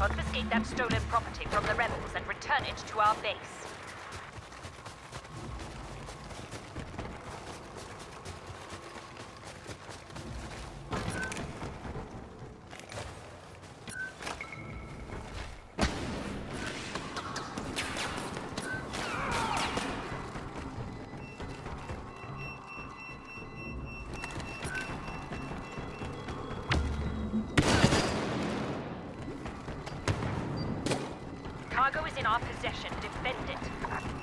confiscate that stolen property from the rebels and return it to our base. Cargo is in our possession. Defend it.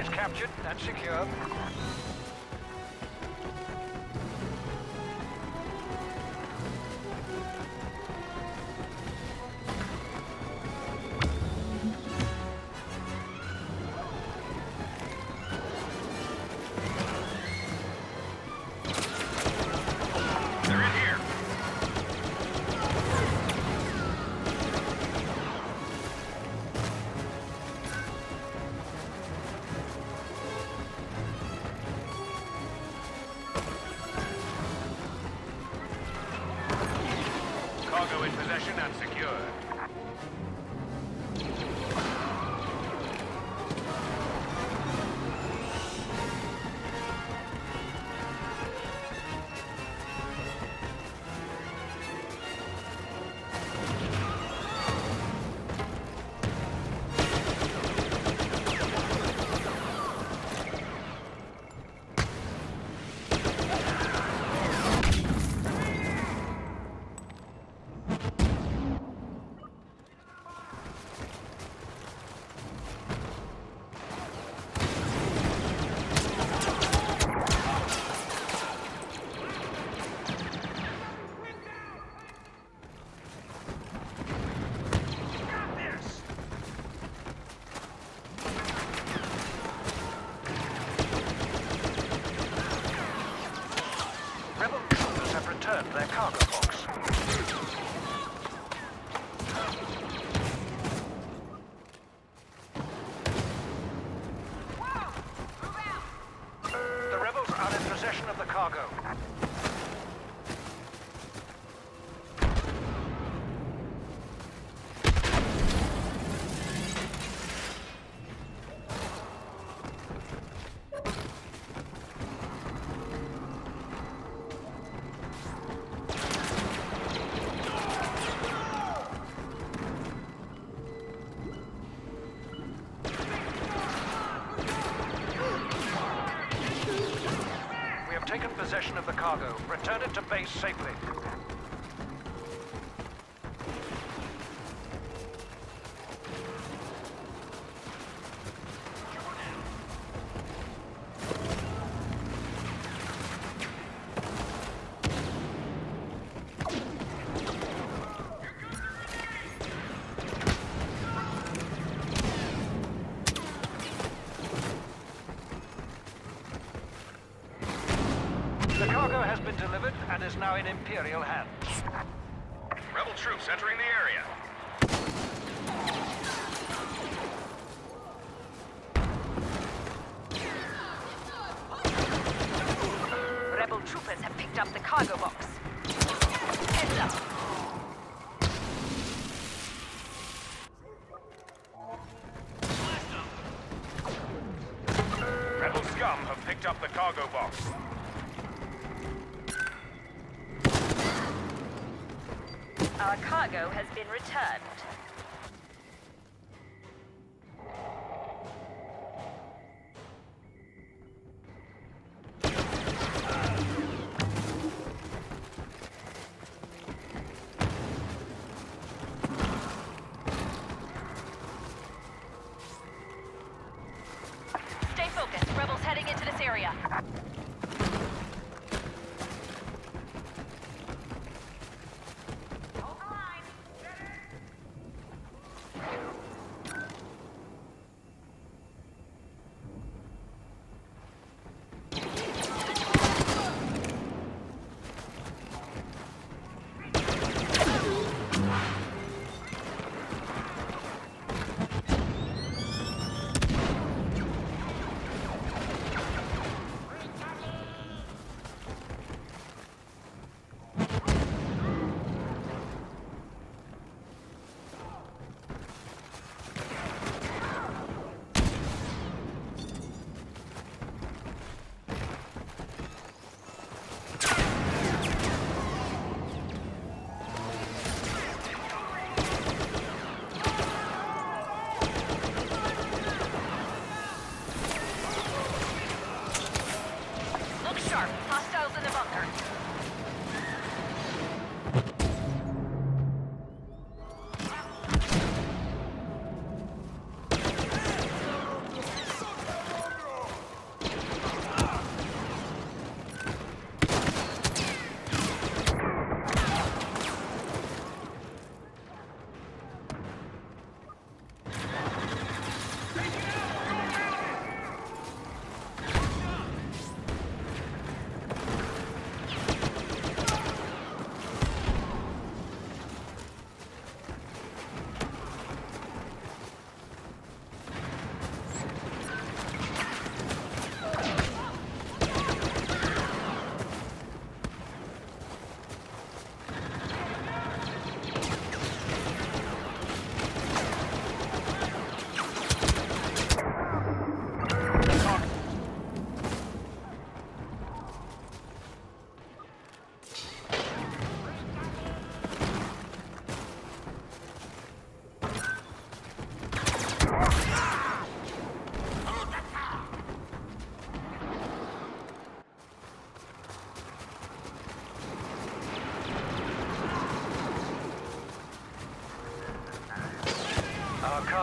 Is captured and secure. Cargo. Return it to base safely. Delivered is now in Imperial hands. Rebel troops entering the area. Rebel troopers have picked up the cargo box. Heads up. Rebel scum have picked up the cargo box. Our cargo has been returned.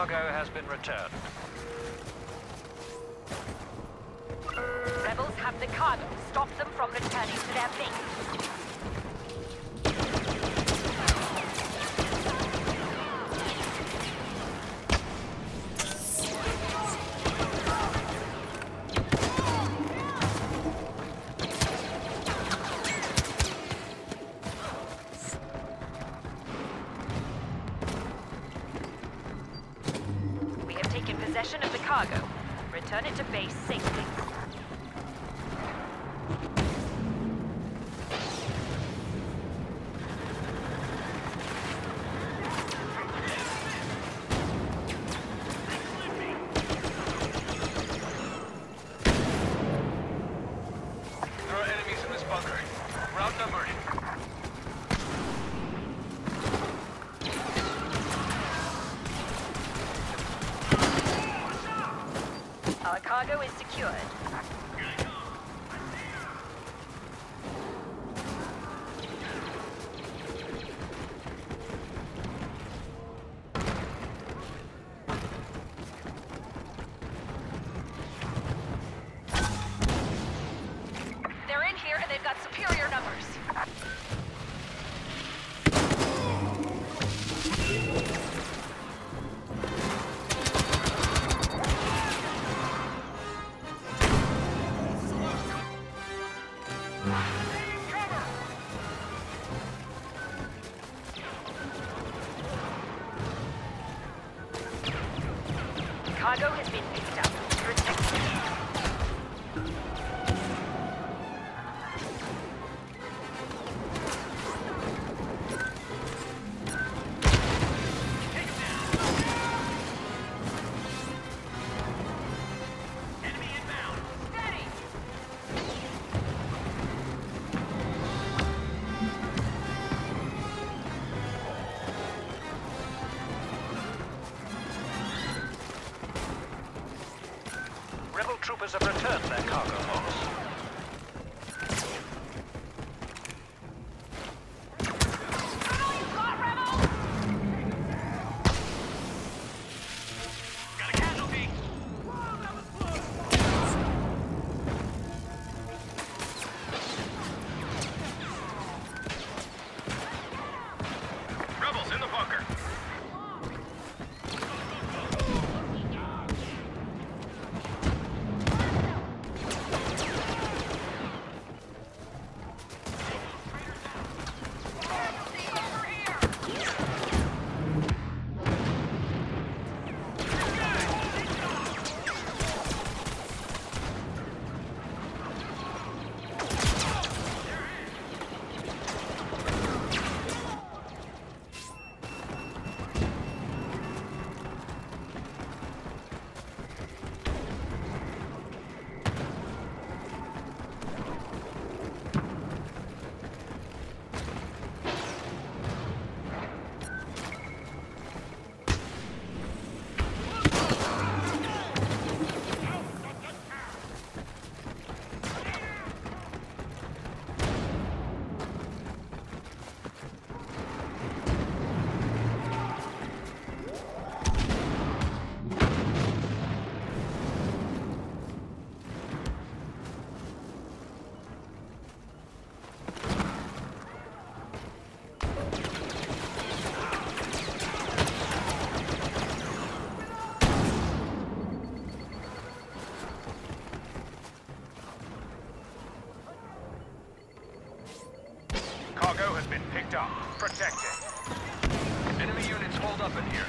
Cargo has been returned. Rebels have the cargo. Stop them from returning to their base. Is secured. They're in here and they've got superior numbers. have returned their cargo box. protected. Enemy units hold up in here.